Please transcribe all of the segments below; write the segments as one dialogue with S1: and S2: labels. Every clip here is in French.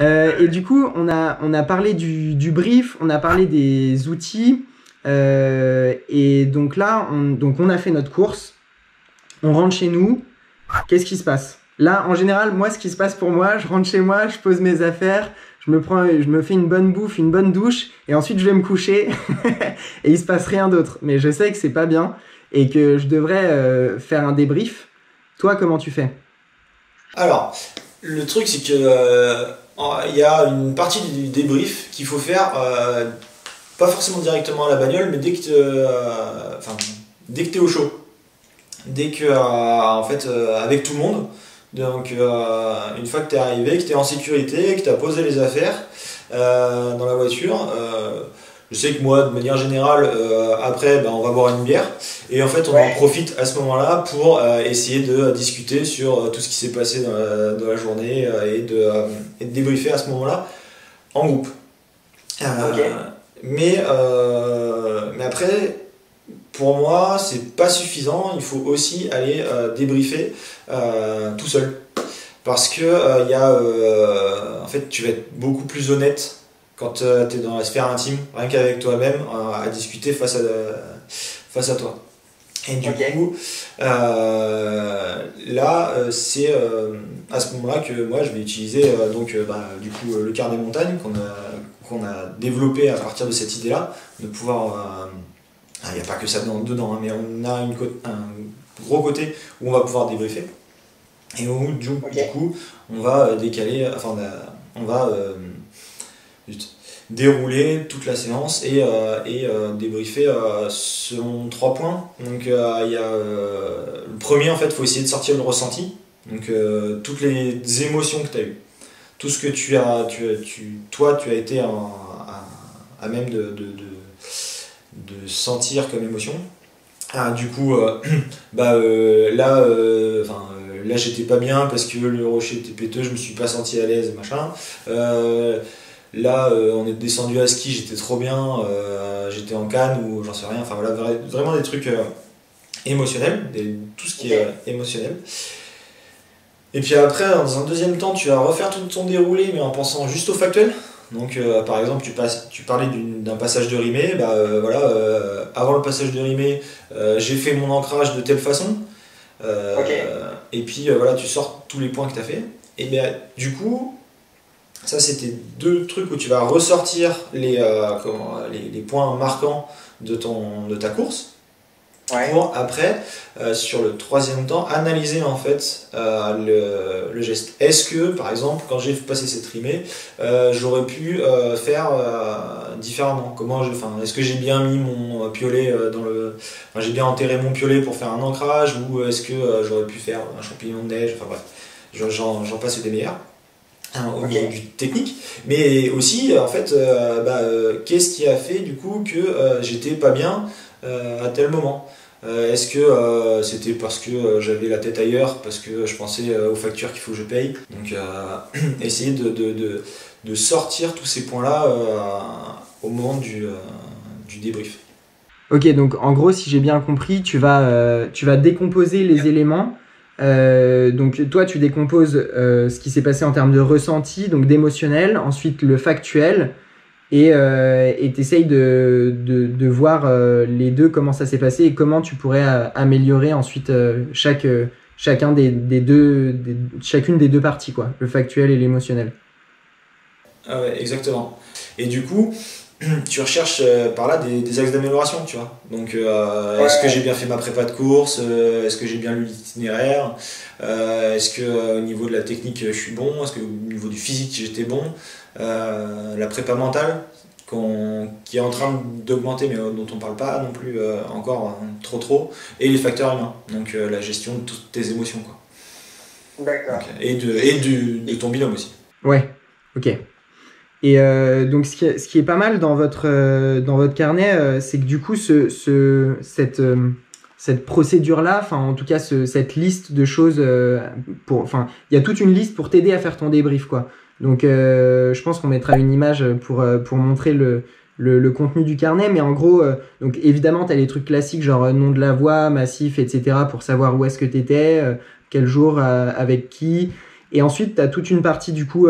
S1: Euh, et du coup, on a, on a parlé du, brief, on a parlé des outils. Euh, et donc là, on, donc on a fait notre course. On rentre chez nous. Qu'est-ce qui se passe? Là, en général, moi, ce qui se passe pour moi, je rentre chez moi, je pose mes affaires, je me prends, je me fais une bonne bouffe, une bonne douche, et ensuite je vais me coucher. et il se passe rien d'autre. Mais je sais que c'est pas bien et que je devrais euh, faire un débrief. Toi, comment tu fais?
S2: Alors, le truc, c'est que il y a une partie du débrief qu'il faut faire, euh, pas forcément directement à la bagnole, mais dès que, euh, enfin, dès que t'es au chaud, dès que, en fait, avec tout le monde. Donc, une fois que t'es arrivé, que t'es en sécurité, que t'as posé les affaires dans la voiture je sais que moi, de manière générale, euh, après, ben, on va boire une bière. Et en fait, on en profite à ce moment-là pour euh, essayer de discuter sur euh, tout ce qui s'est passé dans la, journée et, de, et, de, débriefer à ce moment-là en groupe. mais, mais après, pour moi, c'est pas suffisant. Il faut aussi aller débriefer tout seul. Parce que il y a, en fait, tu vas être beaucoup plus honnête quand euh, tu es dans la sphère intime, rien qu'avec toi-même, euh, à discuter face à, face à toi. Et du coup, euh, là, c'est à ce moment-là que moi je vais utiliser donc, bah, du coup, le carnet montagne qu'on a, qu'on a développé à partir de cette idée-là, de pouvoir. Il n'y a pas que ça dedans, hein, mais on a une, un gros côté où on va pouvoir débriefer. Et où, du, coup, on va décaler, enfin, on va dérouler toute la séance et, euh, et euh, débriefer euh, selon trois points. Donc y a le premier en fait, il faut essayer de sortir le ressenti. Donc toutes les émotions que tu as eues, tout ce que tu as, tu, tu, toi tu as été à, à, même de, de, de, sentir comme émotion. Ah, du coup, bah, là, là j'étais pas bien parce que le rocher était péteux, je me suis pas senti à l'aise, machin. Là, euh, on est descendu à ski, j'étais trop bien, euh, j'étais en canne ou j'en sais rien. Enfin voilà, vraiment des trucs euh, émotionnels, tout ce qui est émotionnel. Et puis après, dans un deuxième temps, tu vas refaire tout ton déroulé, mais en pensant juste au factuel. Donc, par exemple, tu, passes, tu parlais d'un passage de rimé, bah voilà, avant le passage de rimé, j'ai fait mon ancrage de telle façon. Et puis voilà, tu sors tous les points que tu as fait. Et bien, du coup, ça, c'était deux trucs où tu vas ressortir les, euh, les, points marquants de, ton, de ta course. Pour après, euh, sur le troisième temps, analyser en fait euh, le, geste. Est-ce que, par exemple, quand j'ai passé cette rimée, j'aurais pu faire différemment? Comment Est-ce que j'ai bien mis mon piolet dans le. j'ai bien enterré mon piolet pour faire un ancrage ou est-ce que j'aurais pu faire un champignon de neige? Enfin bref, j'en passe des meilleurs. Hein, au niveau du technique, mais aussi en fait, euh, bah, euh, qu'est-ce qui a fait du coup que euh, j'étais pas bien à tel moment? Est-ce que c'était parce que j'avais la tête ailleurs, parce que je pensais aux factures qu'il faut que je paye? Donc essayer de, de, de, sortir tous ces points-là au moment du, du débrief.
S1: Ok, donc en gros, si j'ai bien compris, tu vas, tu vas décomposer les éléments euh, donc toi, tu décomposes euh, ce qui s'est passé en termes de ressenti, donc d'émotionnel, ensuite le factuel, et euh, tu essayes de, de, de voir euh, les deux, comment ça s'est passé et comment tu pourrais améliorer ensuite chaque, chacun des, des deux, chacune des deux parties, quoi, le factuel et l'émotionnel.
S2: Ah ouais, exactement. Et du coup, tu recherches euh, par là des, axes d'amélioration, tu vois. Donc, euh, est-ce que j'ai bien fait ma prépa de course euh, Est-ce que j'ai bien lu l'itinéraire Est-ce que au niveau de la technique, je suis bon Est-ce que au niveau du physique, j'étais bon La prépa mentale, qui est en train d'augmenter, mais dont on parle pas non plus encore hein, trop trop. Et les facteurs humains, donc la gestion de toutes tes émotions, quoi.
S3: D'accord.
S2: Et, de, et du, de ton binôme aussi.
S1: Ouais, ok. Et euh, donc, ce qui, est, ce qui, est, pas mal dans votre, euh, dans votre carnet, euh, c'est que du coup, ce, ce, cette, euh, cette procédure-là, enfin, en tout cas, ce, cette liste de choses, pour, enfin, il y a toute une liste pour t'aider à faire ton débrief, quoi. Donc, je pense qu'on mettra une image pour, pour montrer le, le, le, contenu du carnet, mais en gros, donc évidemment, tu as les trucs classiques, genre nom de la voix, massif, etc., pour savoir où est-ce que tu étais, quel jour, avec qui. Et ensuite, tu as toute une partie du coup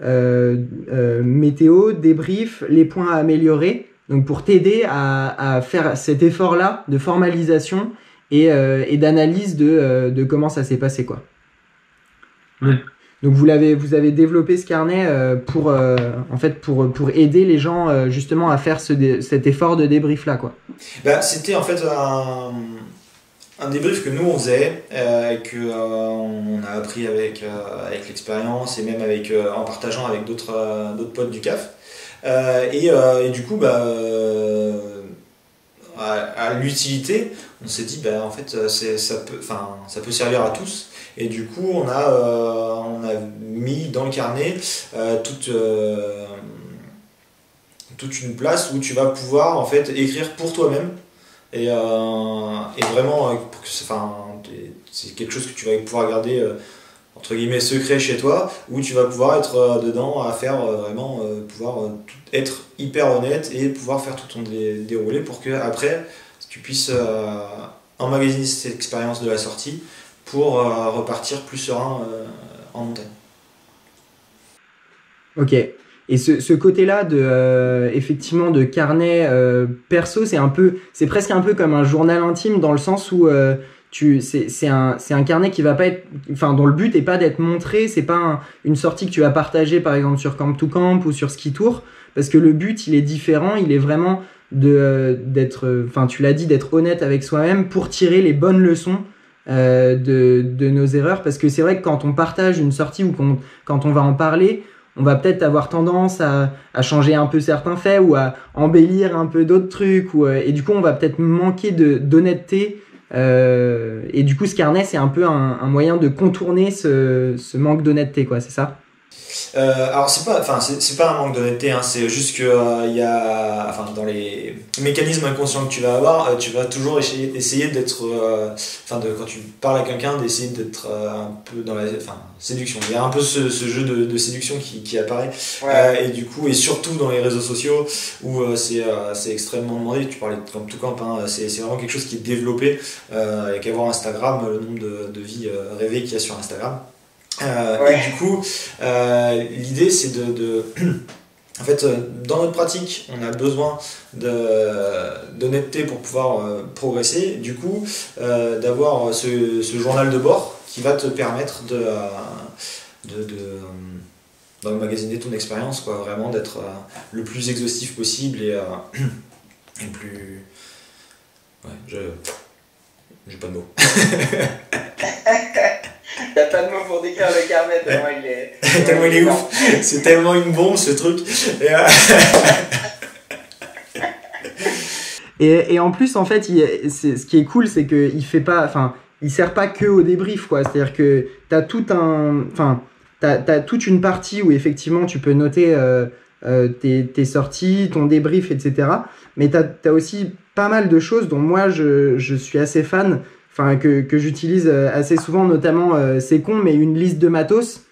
S1: météo, débrief, les points à améliorer. Donc pour t'aider à, faire cet effort-là de formalisation et, d'analyse de, comment ça s'est passé. quoi. Donc vous l'avez, vous avez développé ce carnet euh, pour, euh, en fait, pour, pour aider les gens euh, justement à faire ce cet effort de débrief là, quoi.
S2: Bah, c'était en fait un, un, débrief que nous on faisait, que on a appris avec, avec l'expérience et même avec, en partageant avec d'autres, potes du CAF. Et, du coup, bah, à, l'utilité, on s'est dit, bah, en fait, ça, peut, ça peut servir à tous. Et du coup, on a, euh, mis dans le carnet euh, toute, euh, toute une place où tu vas pouvoir en fait écrire pour toi-même. Et, et, vraiment, c'est quelque chose que tu vas pouvoir garder entre guillemets secret chez toi où tu vas pouvoir être dedans à faire vraiment pouvoir être hyper honnête et pouvoir faire tout ton déroulé pour que après tu puisses emmagasiner cette expérience de la sortie pour euh, repartir plus serein euh, en montagne.
S1: Ok. Et ce, côté-là de euh, effectivement de carnet perso, c'est un peu, c'est presque un peu comme un journal intime dans le sens où tu, c'est un, un carnet qui va pas être, enfin dont le but est pas d'être montré, c'est pas une sortie que tu vas partager par exemple sur Camp to Camp ou sur Ski Tour, parce que le but il est différent, il est vraiment de d'être, enfin tu l'as dit, d'être honnête avec soi-même pour tirer les bonnes leçons euh, de, de, nos erreurs parce que c'est vrai que quand on partage une sortie ou quand on va en parler, on va peut-être avoir tendance à, changer un peu certains faits ou à embellir un peu d'autres trucs euh, et du coup on va peut-être manquer d'honnêteté euh, et du coup ce carnet c'est un peu un, un, moyen de contourner ce, ce manque d'honnêteté quoi c'est ça?
S2: Euh, alors c'est pas, enfin c'est pas un manque d'honnêteté, hein, c'est juste que il euh, y a, enfin dans les mécanismes inconscients que tu vas avoir, euh, tu vas toujours essayer, essayer d'être, enfin de quand tu parles à quelqu'un, d'essayer d'être un peu dans la, enfin séduction. Il y a un peu ce, ce jeu de, de, séduction qui, qui apparaît, et du coup et surtout dans les réseaux sociaux où c'est c'est extrêmement demandé. Tu parlais de comme tout camp, hein, c'est vraiment quelque chose qui est développé. Il y a qu'à voir Instagram, le nombre de, de vies rêvées qu'il y a sur Instagram. Euh, et du coup, euh, l'idée c'est de, En fait, euh, dans notre pratique, on a besoin d'honnêteté pour pouvoir progresser. Du coup, d'avoir ce, journal de bord qui va te permettre de, de, d'emmagasiner ton expérience, quoi, vraiment d'être le plus exhaustif possible et, le plus. Ouais, je. J'ai pas de mots.
S3: Il n'y a pas de mots pour décrire le carnet, tellement il est.
S2: tellement il est ouf. C'est tellement une bombe ce truc.
S1: Et, et, en plus, en fait, il, ce qui est cool, c'est qu'il fait pas. Enfin, il sert pas que au débrief, quoi. C'est-à-dire que tu as tout un. Enfin, tu as, toute une partie où effectivement tu peux noter euh, euh, tes, tes, sorties, ton débrief, etc. Mais tu as, as, aussi pas mal de choses dont moi je, je suis assez fan enfin que, que j'utilise euh, assez souvent, notamment euh, c'est con, mais une liste de matos.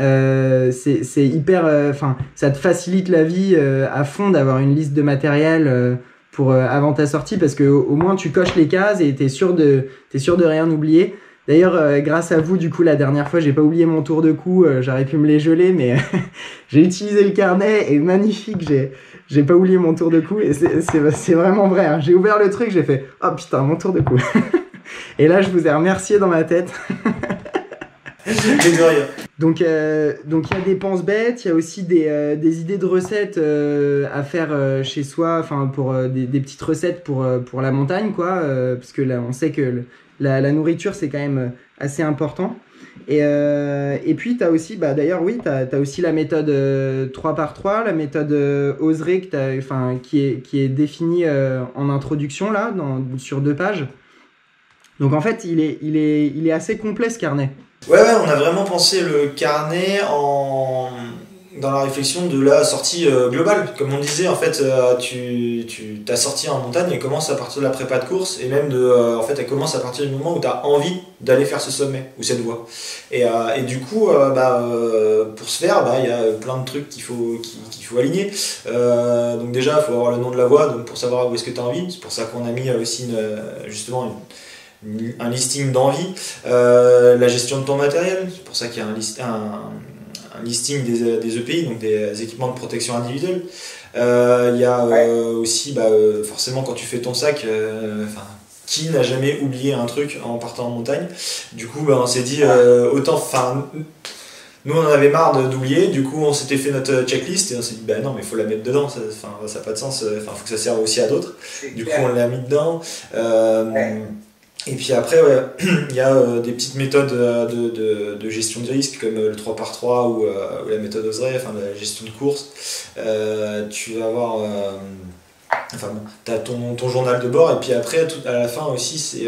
S1: Euh, c'est hyper, enfin, ça te facilite la vie à fond d'avoir une liste de matériel pour avant ta sortie parce que au, moins tu coches les cases et t'es sûr de t'es sûr de rien oublier. D'ailleurs, grâce à vous, du coup, la dernière fois, j'ai pas oublié mon tour de cou. J'aurais pu me les geler, mais j'ai utilisé le carnet et magnifique. J'ai j'ai pas oublié mon tour de cou et c'est vraiment vrai. Hein. J'ai ouvert le truc, j'ai fait oh putain mon tour de cou. Et là, je vous ai remercié dans ma tête. donc, euh, donc il y a des penses bêtes, il y a aussi des, euh, des idées de recettes euh, à faire chez soi, enfin pour des, des, petites recettes pour, pour la montagne, quoi, parce que là, on sait que la, la, nourriture c'est quand même assez important. Et, et puis tu as aussi, bah, d'ailleurs oui, tu as, aussi la méthode 3 par 3 la méthode Oseré qui, est, qui est définie en introduction là, dans, sur deux pages. Donc en fait, il est, il est, il est assez complet ce carnet.
S2: Ouais, on a vraiment pensé le carnet en dans la réflexion de la sortie euh, globale. Comme on disait, en fait, euh, tu, tu, ta sortie en montagne, elle commence à partir de la prépa de course, et même de, euh, en fait, elle commence à partir du moment où tu as envie d'aller faire ce sommet, ou cette voie. Et, et du coup, bah, pour ce faire, bah, il y a plein de trucs qu'il faut, qu'il, faut aligner. donc déjà, il faut avoir le nom de la voie, pour savoir où est-ce que tu as envie. C'est pour ça qu'on a mis aussi justement une un listing d'envie, la gestion de ton matériel, c'est pour ça qu'il y a un, list, un, listing des, des, EPI, donc des équipements de protection individuelle. Il y a aussi, bah, forcément, quand tu fais ton sac, qui n'a jamais oublié un truc en partant en montagne? Du coup, bah, on s'est dit, autant, enfin, nous, on en avait marre d'oublier, du coup, on s'était fait notre checklist et on s'est dit, bah non, mais il faut la mettre dedans, ça n'a pas de sens, il faut que ça serve aussi à d'autres. Du coup, on l'a mis dedans. Euh, et puis après, il y a euh, des petites méthodes euh, de, de, gestion de risque comme le 3x3 ou, la méthode Osray, enfin la gestion de course. tu vas avoir. Enfin bon, tu as ton, ton, journal de bord et puis après, à la fin aussi, c'est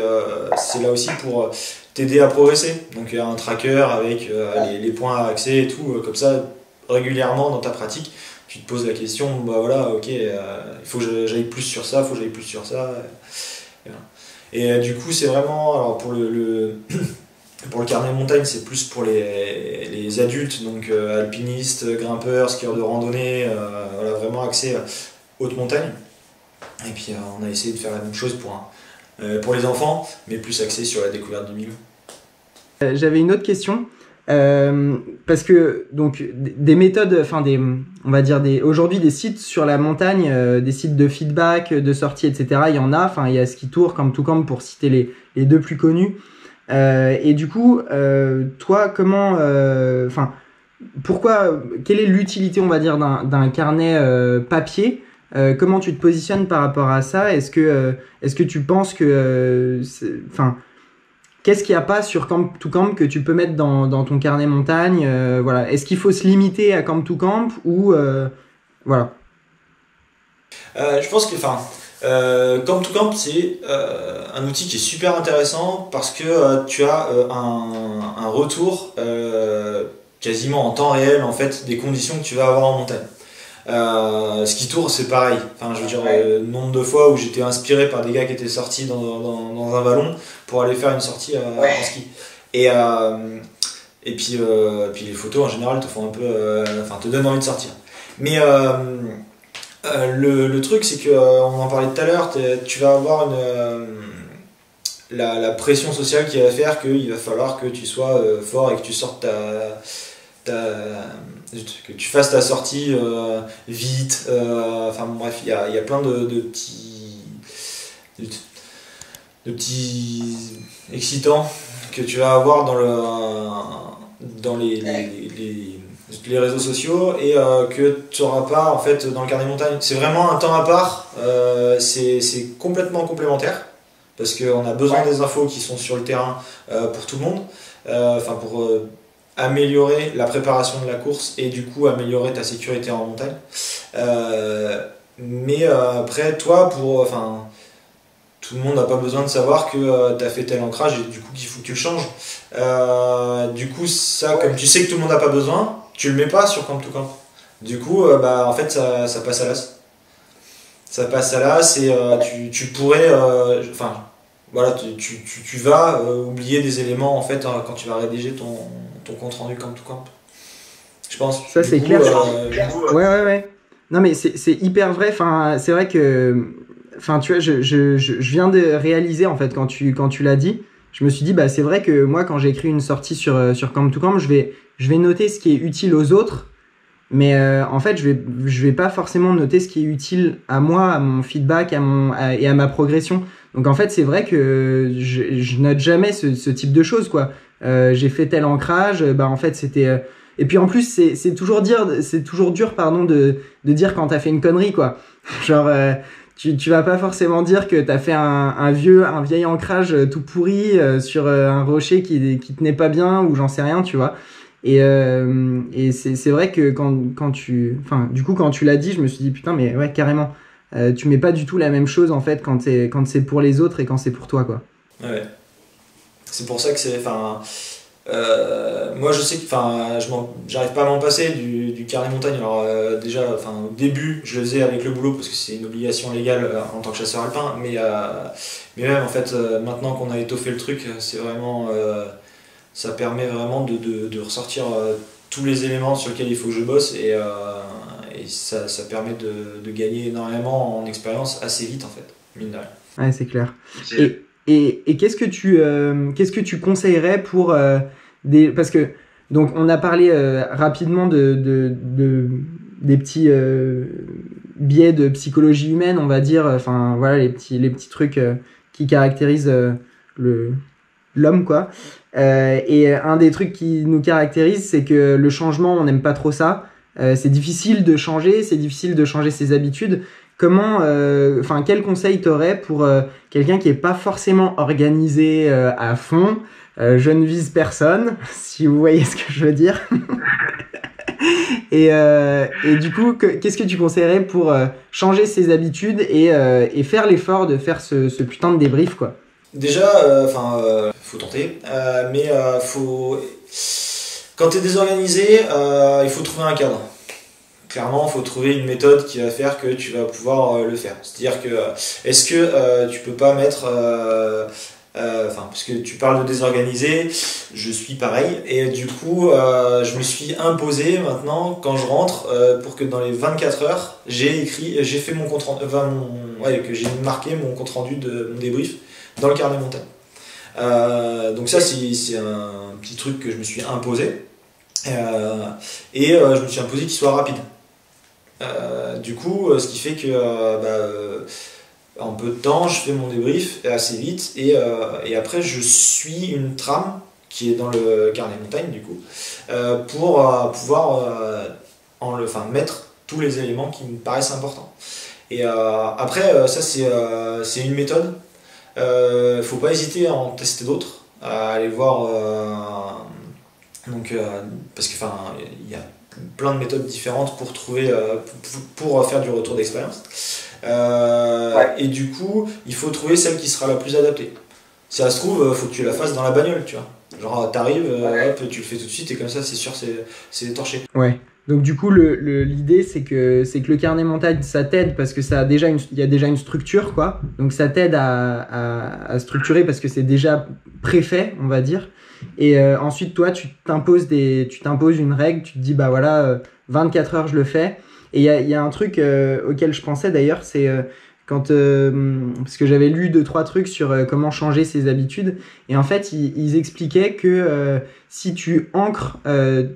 S2: là aussi pour t'aider à progresser. Donc il y a un tracker avec euh, les, points à accès et tout, euh, comme ça, régulièrement dans ta pratique, tu te poses la question, bah voilà, ok, euh, il faut que j'aille plus sur ça, il faut que j'aille plus sur ça. Et, du coup, c'est vraiment, pour le, pour le carnet montagne, c'est plus pour les, adultes, donc alpinistes, grimpeurs, skieurs de randonnée, voilà, vraiment accès haute montagne. Et puis on a essayé de faire la même chose pour euh, pour les enfants, mais plus axé sur la découverte du milieu.
S1: Euh, j'avais une autre question. Euh, parce que donc des méthodes, enfin des, on va dire des, aujourd'hui des sites sur la montagne, des sites de feedback, de sortie, etc. Il y en a. Enfin, il y a Ski Tour comme tout comme pour citer les, les deux plus connus. et du coup, toi, comment, enfin, pourquoi, quelle est l'utilité, on va dire, d'un carnet papier euh, comment tu te positionnes par rapport à ça? Est-ce que, euh, est-ce que tu penses que, euh, enfin, qu'est-ce qu'il n'y a pas sur Camp to Camp que tu peux mettre dans, dans ton carnet montagne Voilà, est-ce qu'il faut se limiter à Camp to Camp ou voilà
S2: Je pense que, enfin, Camp to Camp c'est un outil qui est super intéressant parce que tu as un, un, retour quasiment en temps réel en fait des conditions que tu vas avoir en montagne. Euh, ski tour, c'est pareil. Enfin, je veux dire, le euh, nombre de fois où j'étais inspiré par des gars qui étaient sortis dans, dans, dans un ballon pour aller faire une sortie euh, en ski. Et, euh, et puis, puis les photos en général te font un peu. Enfin, te donnent envie de sortir. Mais le, le, truc, c'est que, on en parlait tout à l'heure, tu vas avoir une. La, la, pression sociale qui va faire qu'il va falloir que tu sois fort et que tu sortes ta, ta que tu fasses ta sortie euh, vite. Euh, enfin bref, il y a, y a, plein de, de petits. De, petits excitants que tu vas avoir dans, le, dans les, les, les, réseaux sociaux et euh, que tu n'auras pas en fait dans le carnet montagne. C'est vraiment un temps à part, c'est complètement complémentaire parce qu'on a besoin des infos qui sont sur le terrain pour tout le monde, enfin pour améliorer la préparation de la course et du coup améliorer ta sécurité en montagne. Euh, mais euh, après, toi, pour, enfin, tout le monde n'a pas besoin de savoir que euh, tu as fait tel ancrage et du coup qu'il faut que tu le changes. du coup, ça, comme tu sais que tout le monde n'a pas besoin, tu le mets pas sur Camp to Camp. Du coup, bah, en fait, ça, ça, passe à l'as. Ça passe à l'as et tu, tu, pourrais, enfin, voilà, tu, tu, tu vas oublier des éléments en fait quand tu vas rédiger ton, ton compte rendu camp to camp. Je pense.
S1: Ça, c'est clair. Euh, ouais, ouais, ouais. Non, mais c'est hyper vrai. Enfin, c'est vrai que. Enfin, tu vois, je, je, je, viens de réaliser, en fait, quand tu, quand tu l'as dit, je me suis dit, bah, c'est vrai que moi, quand j'écris une sortie sur, euh, sur Camp to Camp, je vais, je vais noter ce qui est utile aux autres. Mais euh, en fait, je vais, je vais pas forcément noter ce qui est utile à moi, à mon feedback à mon, et à ma progression. Donc en fait, c'est vrai que je, note jamais ce, type de choses, quoi. Euh, j'ai fait tel ancrage, bah en fait c'était et puis en plus c'est toujours dire c'est toujours dur pardon de de dire quand t'as fait une connerie quoi. Genre tu, vas pas forcément dire que t'as fait un, un, vieux un vieil ancrage tout pourri sur un rocher qui qui tenait pas bien ou j'en sais rien tu vois. Et et c'est vrai que quand quand tu enfin du coup quand tu l'as dit je me suis dit putain mais ouais carrément. Tu mets pas du tout la même chose en fait quand c'est quand c'est pour les autres et quand c'est pour toi quoi.
S2: Ouais. C'est pour ça que c'est. Enfin, euh, moi je sais que enfin, j'arrive pas à m'en passer du, du carnet montagne. Alors euh, déjà, enfin, au début, je le faisais avec le boulot parce que c'est une obligation légale euh, en tant que chasseur alpin. Mais, mais même en fait, maintenant qu'on a étoffé le truc, c'est vraiment. ça permet vraiment de, de, de ressortir tous les éléments sur lesquels il faut que je bosse et, et ça, ça, permet de, de, gagner énormément en expérience assez vite en fait, mine de rien.
S1: Ouais, c'est clair. Et Et, et qu'est-ce que tu qu'est-ce que tu conseillerais pour parce que donc on a parlé rapidement de, de, de, des petits biais de psychologie humaine, on va dire, enfin voilà les petits les petits trucs qui caractérisent l'homme quoi. Euh, et un des trucs qui nous caractérise, c'est que le changement, on n'aime pas trop ça. Euh, c'est difficile de changer, c'est difficile de changer ses habitudes. Comment, euh, enfin, quel conseil t'aurais pour quelqu'un qui est pas forcément organisé à fond Je ne vise personne, si vous voyez ce que je veux dire. et, et, du coup, qu'est-ce que tu conseillerais pour changer ses habitudes et, et faire l'effort de faire ce, putain de débrief, quoi?
S2: Déjà, euh, enfin, euh, faut tenter, euh, mais faut. Quand tu es désorganisé, il faut trouver un cadre. Clairement, il faut trouver une méthode qui va faire que tu vas pouvoir le faire. C'est-à-dire que, est-ce que tu peux pas mettre. Enfin, parce que tu parles de désorganiser, je suis pareil, et du coup, je me suis imposé maintenant, quand je rentre, pour que dans les 24 heures, j'ai écrit, j'ai fait mon compte rendu, ouais, que j'ai marqué mon compte rendu de mon débrief dans le carnet montagne. Euh, donc ça, c'est un petit truc que je me suis imposé. Euh, et euh, je me suis imposé qu'il soit rapide. du coup, ce qui fait que bah, en peu de temps, je fais mon débrief assez vite et, et, après je suis une trame qui est dans le carnet montagne du coup pour pouvoir en mettre tous les éléments qui me paraissent importants. Et après, ça c'est une méthode euh, faut pas hésiter à en tester d'autres, à aller voir. Euh, donc, euh, parce que enfin, il y a plein de méthodes différentes pour trouver, euh, pour, faire du retour d'expérience. Et du coup, il faut trouver celle qui sera la plus adaptée. Si ça se trouve, faut que tu la fasses dans la bagnole, tu vois. Genre, t'arrives, hop, tu le fais tout de suite et comme ça, c'est sûr, c'est torché.
S1: Ouais. Donc du coup, l'idée le, c'est que c'est que le carnet montagne, ça t'aide parce que ça a déjà une, il y a déjà une structure quoi. Donc ça t'aide à, à, structurer parce que c'est déjà préfait, on va dire. Et euh, ensuite, toi, tu t'imposes des, tu t'imposes une règle. Tu te dis bah voilà, 24 euh, heures je le fais. Et il y a, un truc euh, auquel je pensais d'ailleurs, c'est quand parce que j'avais lu deux trois trucs sur comment changer ses habitudes et en fait ils, expliquaient que si tu ancres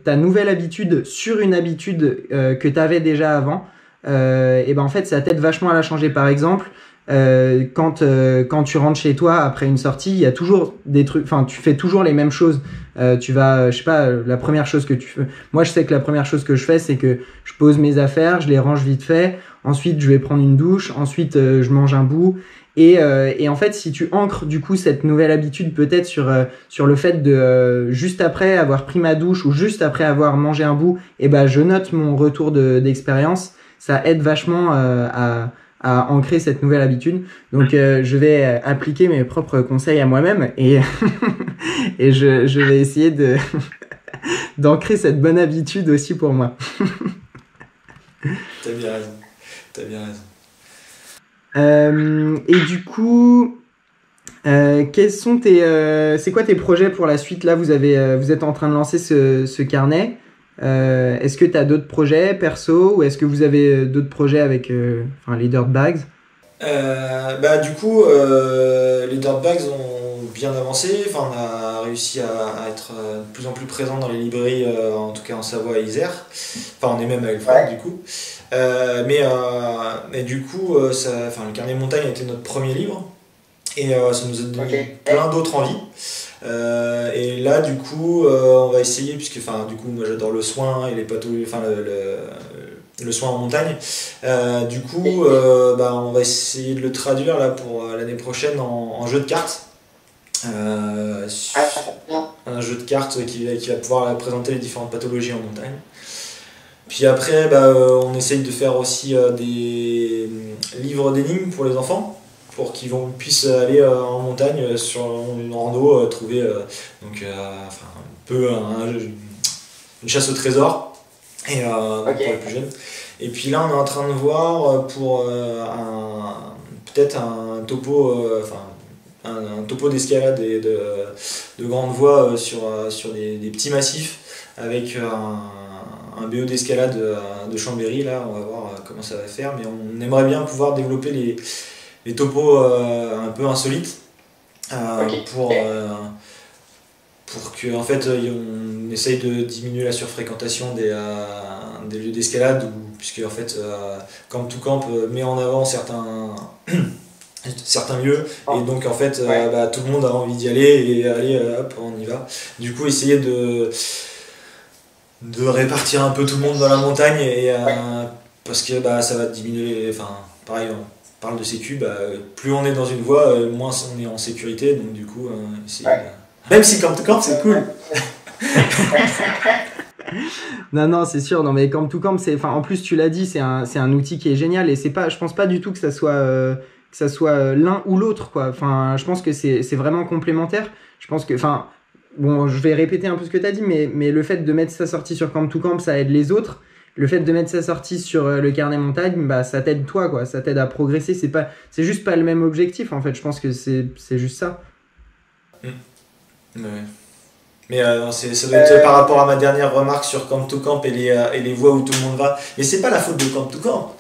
S1: ta nouvelle habitude sur une habitude que tu avais déjà avant et ben en fait ça t'aide vachement à la changer par exemple quand quand tu rentres chez toi après une sortie il y a toujours des trucs enfin tu fais toujours les mêmes choses tu vas je sais pas la première chose que tu fais moi je sais que la première chose que je fais c'est que je pose mes affaires je les range vite fait ensuite je vais prendre une douche, ensuite euh, je mange un bout. Et, euh, et, en fait, si tu ancres du coup cette nouvelle habitude peut-être sur euh, sur le fait de juste après avoir pris ma douche ou juste après avoir mangé un bout, et eh ben je note mon retour d'expérience. ça aide vachement à, à ancrer cette nouvelle habitude. Donc je vais appliquer mes propres conseils à moi-même et et je, je vais essayer de d'ancrer cette bonne habitude aussi pour moi.
S2: T'as bien raison. T'as bien raison.
S1: Euh, et du coup, euh, quels sont tes, euh, c'est quoi tes projets pour la suite? Là, vous avez, vous êtes en train de lancer ce, ce carnet. Est-ce que tu as d'autres projets perso ou est-ce que vous avez d'autres projets avec enfin, les Dirtbags
S2: bah, Du coup, les Dirtbags ont bien avancé. Enfin, on a réussi à, être de plus en plus présent dans les librairies, en tout cas en Savoie et Isère. Enfin, on est même avec Franck, du coup. Euh, mais, euh, mais du coup, euh, ça, le carnet montagne a été notre premier livre et ça nous a donné plein d'autres envies. et là, du coup, on va essayer, puisque enfin, du coup, moi j'adore le soin et les enfin, le, le, soin en montagne. du coup, bah, on va essayer de le traduire là pour l'année prochaine en, jeu de cartes. un jeu de cartes qui, qui, va pouvoir présenter les différentes pathologies en montagne. Puis après, bah, euh, on essaye de faire aussi euh, des livres d'énigmes pour les enfants, pour qu'ils puissent aller euh, en montagne sur une rando, trouver donc, enfin, un peu une chasse au trésor. Et, pour les plus jeunes. Et puis là, on est en train de voir pour peut-être un topo, enfin, un, topo d'escalade et de, de grandes voies sur, sur des, des petits massifs avec un un BO d'escalade euh, de Chambéry, là, on va voir euh, comment ça va faire, mais on aimerait bien pouvoir développer les, les topos euh, un peu insolites. euh, pour, euh, pour que en fait on essaye de diminuer la surfréquentation des, des lieux d'escalade ou- puisque en fait Camp to Camp met en avant certains certains lieux et donc en fait euh, bah, tout le monde a envie d'y aller et allez euh, hop on y va du coup essayer de de répartir un peu tout le monde dans la montagne et euh,
S3: Ouais.
S2: parce que bah, ça va diminuer enfin pareil parle de sécu bah, plus on est dans une voie euh, moins on est en sécurité donc du coup euh,
S3: Ouais.
S2: même si Camp to Camp c'est cool
S1: Non, non, c'est sûr. Non, mais Camp to Camp, c'est, enfin, en plus, tu l'as dit, c'est un, c'est un outil qui est génial et c'est pas, je pense pas du tout que ça soit, euh, que ça soit euh, l'un ou l'autre, quoi. Enfin, je pense que c'est, c'est vraiment complémentaire. Je pense que, enfin, bon, je vais répéter un peu ce que tu as dit, mais, mais le fait de mettre sa sortie sur Camp to Camp, ça aide les autres. Le fait de mettre sa sortie sur euh, le carnet montagne, bah, ça t'aide toi, quoi. Ça t'aide à progresser. C'est pas, c'est juste pas le même objectif, en fait. Je pense que c'est, c'est juste ça.
S2: Ouais. Mais euh, c'est- ça doit être
S3: Euh.
S2: par rapport à ma dernière remarque sur Camp to Camp et les, euh, et les voies où tout le monde va. Mais c'est pas la faute de Camp to Camp.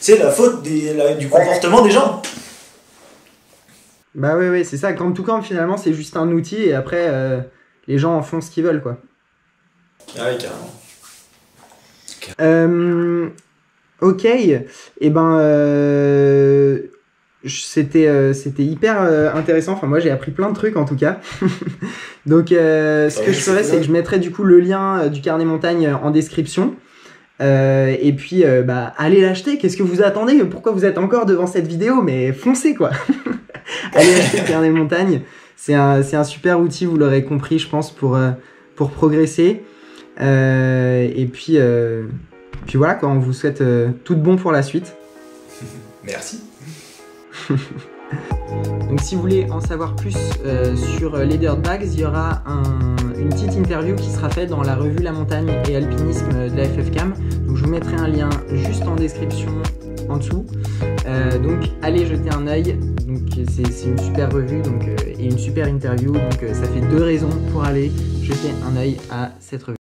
S2: C'est la faute des, la- du comportement des gens.
S1: Bah ouais, ouais, c'est ça. Camp to Camp, finalement, c'est juste un outil et après, euh, les gens en font ce qu'ils veulent, quoi.
S2: Ah oui, carrément.
S1: Euh, ok, et ben euh, c'était euh, c'était hyper intéressant. Enfin moi j'ai appris plein de trucs en tout cas. Donc ce que je ferais c'est que je mettrais du coup le lien du carnet montagne en description. Euh, et puis euh, bah allez l'acheter. Qu'est-ce que vous attendez? Pourquoi vous êtes encore devant cette vidéo? Mais foncez quoi. allez acheter le carnet montagne. C'est un c'est un super outil. Vous l'aurez compris je pense pour euh, pour progresser. Euh, et puis, euh, puis voilà, quoi, on vous souhaite euh, tout de bon pour la suite.
S2: Merci.
S1: Donc si vous voulez en savoir plus euh, sur les Dirtbags, il y aura un- une petite interview qui sera faite dans la revue La Montagne et Alpinisme de la FFCAM. Donc je vous mettrai un lien juste en description en dessous. Euh, donc allez jeter un œil. Donc c'est une super revue donc, euh, et une super interview. Donc ça fait deux raisons pour aller jeter un œil à cette revue.